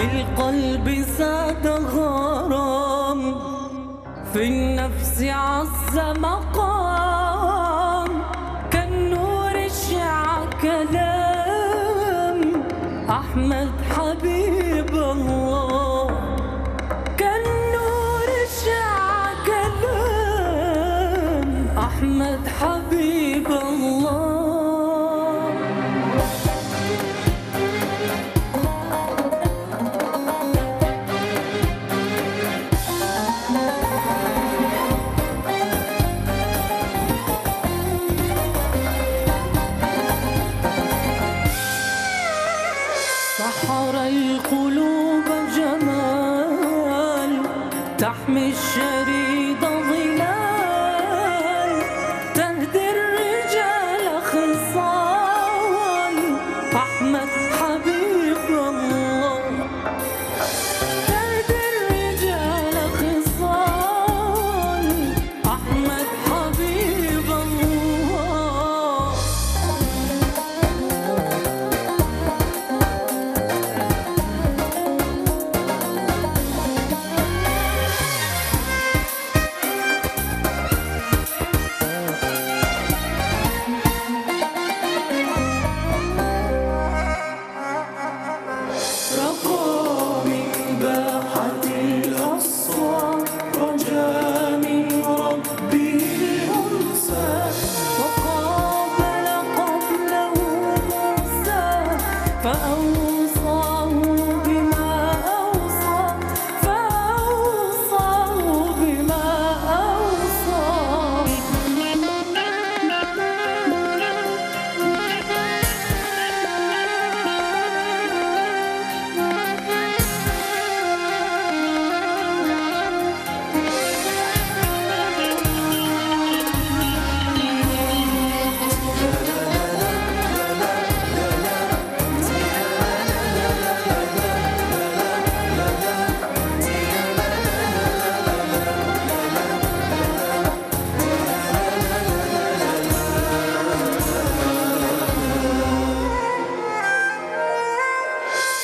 في القلب زاد غرام في النفس عز مقام. كالنور شع كلام أحمد حبيب الله. كالنور شع كلام أحمد حبيب الله. تحمي الشريد ظلال تهدي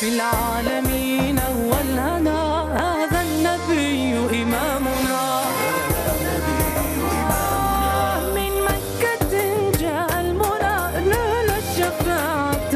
في العالمين أول هنا هذا النبي إمامنا. من مكة جاء المنى نال الشفاعة